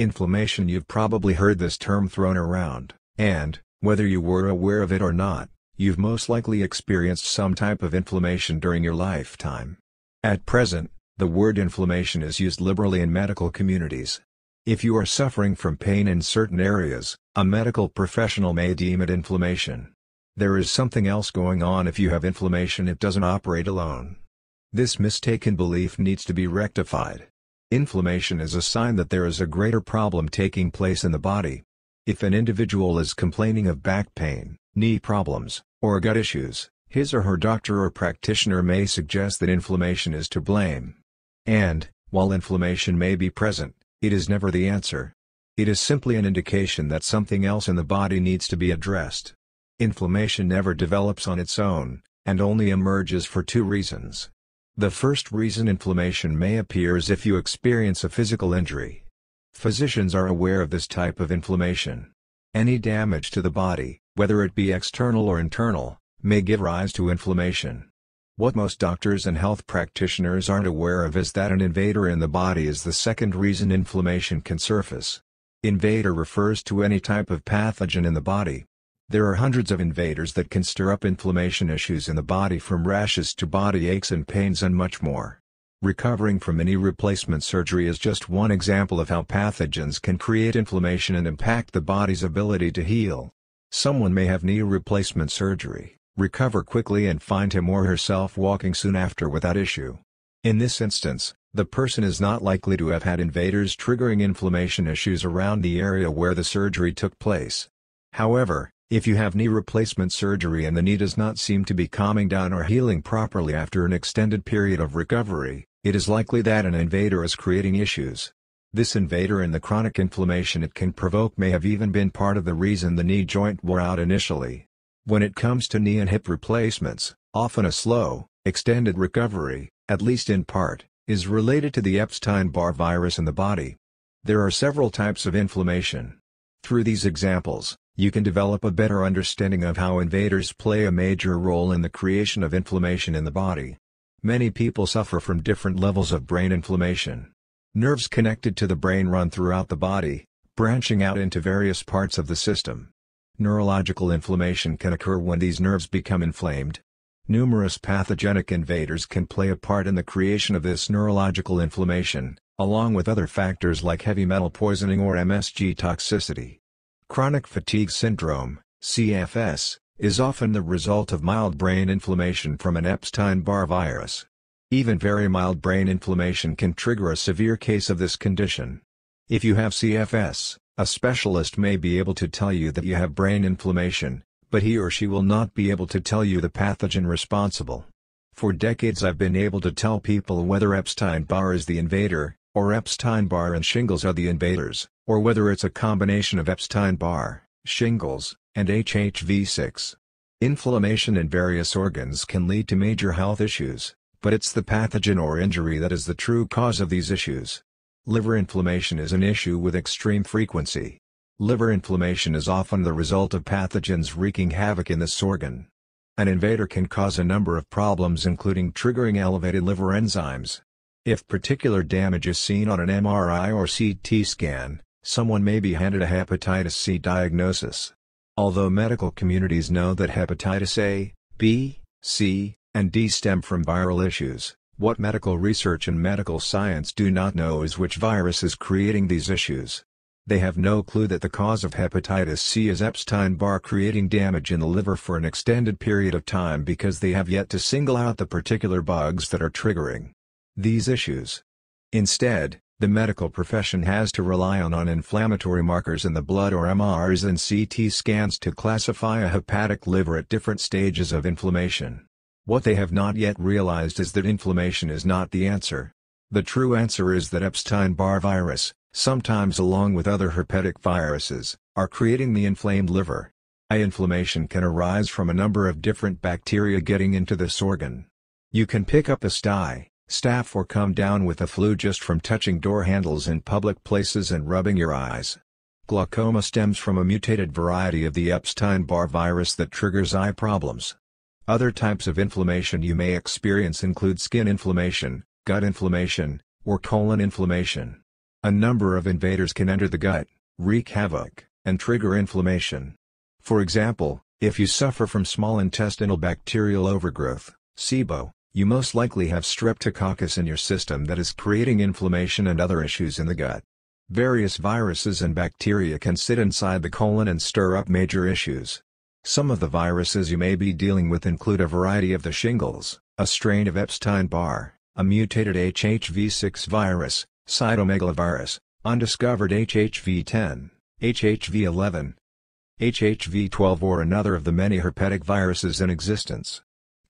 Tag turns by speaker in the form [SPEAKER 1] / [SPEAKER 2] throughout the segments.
[SPEAKER 1] Inflammation You've probably heard this term thrown around, and, whether you were aware of it or not, you've most likely experienced some type of inflammation during your lifetime. At present, the word inflammation is used liberally in medical communities. If you are suffering from pain in certain areas, a medical professional may deem it inflammation. There is something else going on if you have inflammation it doesn't operate alone. This mistaken belief needs to be rectified. Inflammation is a sign that there is a greater problem taking place in the body. If an individual is complaining of back pain, knee problems, or gut issues, his or her doctor or practitioner may suggest that inflammation is to blame. And, while inflammation may be present, it is never the answer. It is simply an indication that something else in the body needs to be addressed. Inflammation never develops on its own, and only emerges for two reasons. The first reason inflammation may appear is if you experience a physical injury. Physicians are aware of this type of inflammation. Any damage to the body, whether it be external or internal, may give rise to inflammation. What most doctors and health practitioners aren't aware of is that an invader in the body is the second reason inflammation can surface. Invader refers to any type of pathogen in the body. There are hundreds of invaders that can stir up inflammation issues in the body from rashes to body aches and pains and much more. Recovering from knee replacement surgery is just one example of how pathogens can create inflammation and impact the body's ability to heal. Someone may have knee replacement surgery, recover quickly and find him or herself walking soon after without issue. In this instance, the person is not likely to have had invaders triggering inflammation issues around the area where the surgery took place. However, if you have knee replacement surgery and the knee does not seem to be calming down or healing properly after an extended period of recovery, it is likely that an invader is creating issues. This invader and the chronic inflammation it can provoke may have even been part of the reason the knee joint wore out initially. When it comes to knee and hip replacements, often a slow, extended recovery, at least in part, is related to the Epstein-Barr virus in the body. There are several types of inflammation. Through these examples, you can develop a better understanding of how invaders play a major role in the creation of inflammation in the body. Many people suffer from different levels of brain inflammation. Nerves connected to the brain run throughout the body, branching out into various parts of the system. Neurological inflammation can occur when these nerves become inflamed. Numerous pathogenic invaders can play a part in the creation of this neurological inflammation, along with other factors like heavy metal poisoning or MSG toxicity. Chronic fatigue syndrome, CFS, is often the result of mild brain inflammation from an Epstein-Barr virus. Even very mild brain inflammation can trigger a severe case of this condition. If you have CFS, a specialist may be able to tell you that you have brain inflammation, but he or she will not be able to tell you the pathogen responsible. For decades I've been able to tell people whether Epstein-Barr is the invader, or Epstein-Barr and shingles are the invaders or whether it's a combination of Epstein-Barr, shingles, and HHV6. Inflammation in various organs can lead to major health issues, but it's the pathogen or injury that is the true cause of these issues. Liver inflammation is an issue with extreme frequency. Liver inflammation is often the result of pathogens wreaking havoc in this organ. An invader can cause a number of problems including triggering elevated liver enzymes. If particular damage is seen on an MRI or CT scan, someone may be handed a hepatitis C diagnosis. Although medical communities know that hepatitis A, B, C, and D stem from viral issues, what medical research and medical science do not know is which virus is creating these issues. They have no clue that the cause of hepatitis C is Epstein-Barr creating damage in the liver for an extended period of time because they have yet to single out the particular bugs that are triggering these issues. Instead, the medical profession has to rely on non-inflammatory markers in the blood or MRs and CT scans to classify a hepatic liver at different stages of inflammation. What they have not yet realized is that inflammation is not the answer. The true answer is that Epstein-Barr virus, sometimes along with other herpetic viruses, are creating the inflamed liver. A inflammation can arise from a number of different bacteria getting into this organ. You can pick up a sty, Staph or come down with the flu just from touching door handles in public places and rubbing your eyes. Glaucoma stems from a mutated variety of the Epstein-Barr virus that triggers eye problems. Other types of inflammation you may experience include skin inflammation, gut inflammation, or colon inflammation. A number of invaders can enter the gut, wreak havoc, and trigger inflammation. For example, if you suffer from small intestinal bacterial overgrowth, SIBO, you most likely have streptococcus in your system that is creating inflammation and other issues in the gut. Various viruses and bacteria can sit inside the colon and stir up major issues. Some of the viruses you may be dealing with include a variety of the shingles, a strain of Epstein-Barr, a mutated HHV6 virus, cytomegalovirus, undiscovered HHV10, HHV11, HHV12 or another of the many herpetic viruses in existence.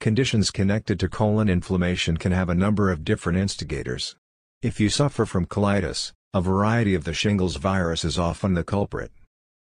[SPEAKER 1] Conditions connected to colon inflammation can have a number of different instigators. If you suffer from colitis, a variety of the shingles virus is often the culprit.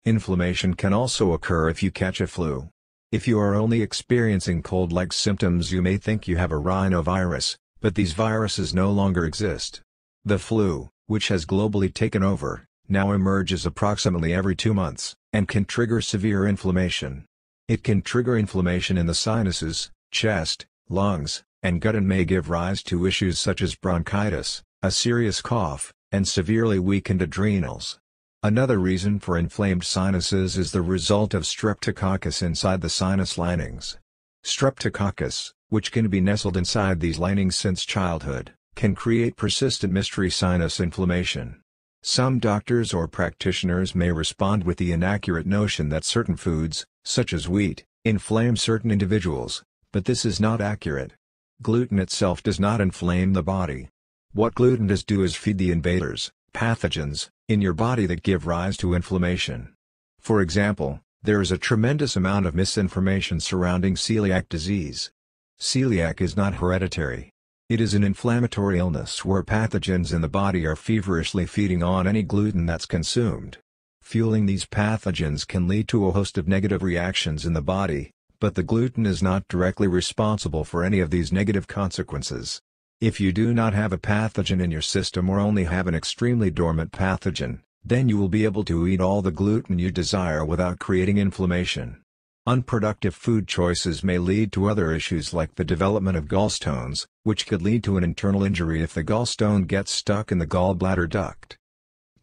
[SPEAKER 1] Inflammation can also occur if you catch a flu. If you are only experiencing cold-like symptoms you may think you have a rhinovirus, but these viruses no longer exist. The flu, which has globally taken over, now emerges approximately every two months, and can trigger severe inflammation. It can trigger inflammation in the sinuses, chest, lungs, and gut and may give rise to issues such as bronchitis, a serious cough, and severely weakened adrenals. Another reason for inflamed sinuses is the result of streptococcus inside the sinus linings. Streptococcus, which can be nestled inside these linings since childhood, can create persistent mystery sinus inflammation. Some doctors or practitioners may respond with the inaccurate notion that certain foods, such as wheat, inflame certain individuals, but this is not accurate. Gluten itself does not inflame the body. What gluten does do is feed the invaders, pathogens, in your body that give rise to inflammation. For example, there is a tremendous amount of misinformation surrounding celiac disease. Celiac is not hereditary. It is an inflammatory illness where pathogens in the body are feverishly feeding on any gluten that's consumed. Fueling these pathogens can lead to a host of negative reactions in the body, but the gluten is not directly responsible for any of these negative consequences. If you do not have a pathogen in your system or only have an extremely dormant pathogen, then you will be able to eat all the gluten you desire without creating inflammation. Unproductive food choices may lead to other issues like the development of gallstones, which could lead to an internal injury if the gallstone gets stuck in the gallbladder duct.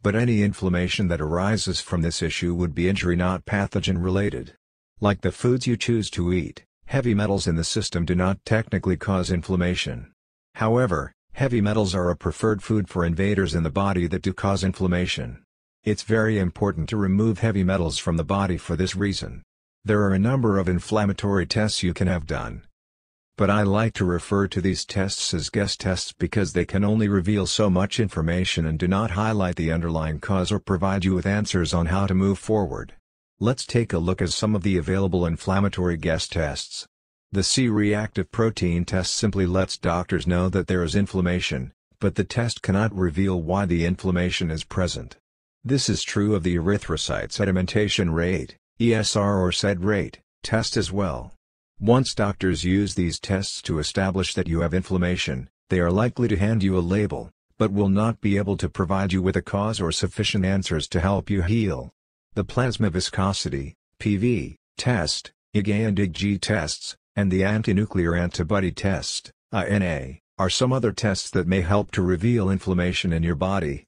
[SPEAKER 1] But any inflammation that arises from this issue would be injury not pathogen related. Like the foods you choose to eat, heavy metals in the system do not technically cause inflammation. However, heavy metals are a preferred food for invaders in the body that do cause inflammation. It's very important to remove heavy metals from the body for this reason. There are a number of inflammatory tests you can have done. But I like to refer to these tests as guess tests because they can only reveal so much information and do not highlight the underlying cause or provide you with answers on how to move forward. Let's take a look at some of the available inflammatory guess tests. The C-reactive protein test simply lets doctors know that there is inflammation, but the test cannot reveal why the inflammation is present. This is true of the erythrocyte sedimentation rate, ESR or SED rate, test as well. Once doctors use these tests to establish that you have inflammation, they are likely to hand you a label, but will not be able to provide you with a cause or sufficient answers to help you heal. The plasma viscosity, PV, test, IgA and IgG tests, and the antinuclear antibody test, ANA, are some other tests that may help to reveal inflammation in your body,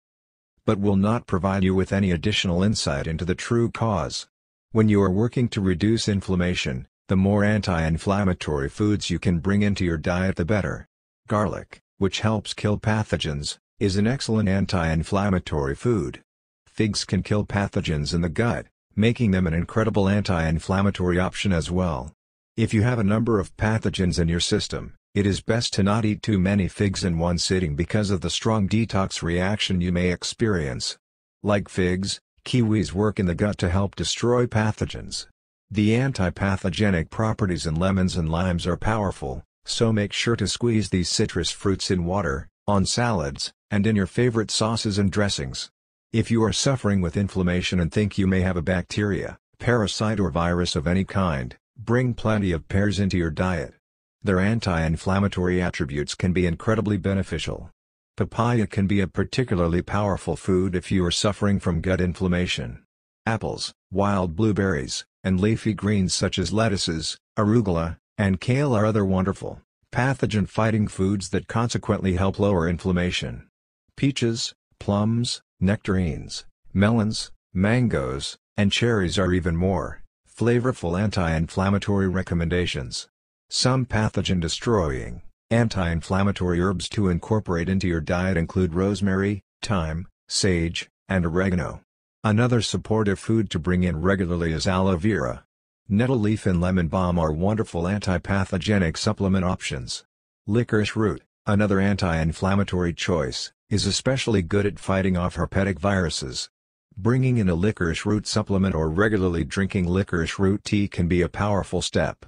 [SPEAKER 1] but will not provide you with any additional insight into the true cause. When you are working to reduce inflammation, the more anti-inflammatory foods you can bring into your diet the better. Garlic, which helps kill pathogens, is an excellent anti-inflammatory food. Figs can kill pathogens in the gut, making them an incredible anti-inflammatory option as well. If you have a number of pathogens in your system, it is best to not eat too many figs in one sitting because of the strong detox reaction you may experience. Like figs, Kiwis work in the gut to help destroy pathogens. The antipathogenic properties in lemons and limes are powerful, so make sure to squeeze these citrus fruits in water, on salads, and in your favorite sauces and dressings. If you are suffering with inflammation and think you may have a bacteria, parasite or virus of any kind, bring plenty of pears into your diet. Their anti-inflammatory attributes can be incredibly beneficial. Papaya can be a particularly powerful food if you are suffering from gut inflammation. Apples, wild blueberries, and leafy greens such as lettuces, arugula, and kale are other wonderful, pathogen-fighting foods that consequently help lower inflammation. Peaches, Plums, nectarines, melons, mangoes, and cherries are even more flavorful anti-inflammatory recommendations. Some pathogen-destroying, anti-inflammatory herbs to incorporate into your diet include rosemary, thyme, sage, and oregano. Another supportive food to bring in regularly is aloe vera. Nettle leaf and lemon balm are wonderful anti-pathogenic supplement options. Licorice root, another anti-inflammatory choice, is especially good at fighting off herpetic viruses. Bringing in a licorice root supplement or regularly drinking licorice root tea can be a powerful step.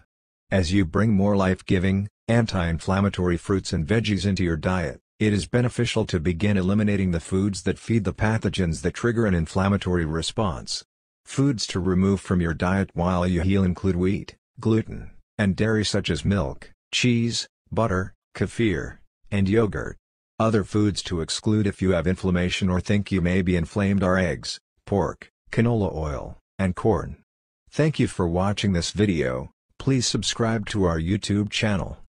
[SPEAKER 1] As you bring more life-giving, anti-inflammatory fruits and veggies into your diet, it is beneficial to begin eliminating the foods that feed the pathogens that trigger an inflammatory response. Foods to remove from your diet while you heal include wheat, gluten, and dairy such as milk, cheese, butter, kefir, and yogurt. Other foods to exclude if you have inflammation or think you may be inflamed are eggs, pork, canola oil, and corn. Thank you for watching this video, please subscribe to our YouTube channel.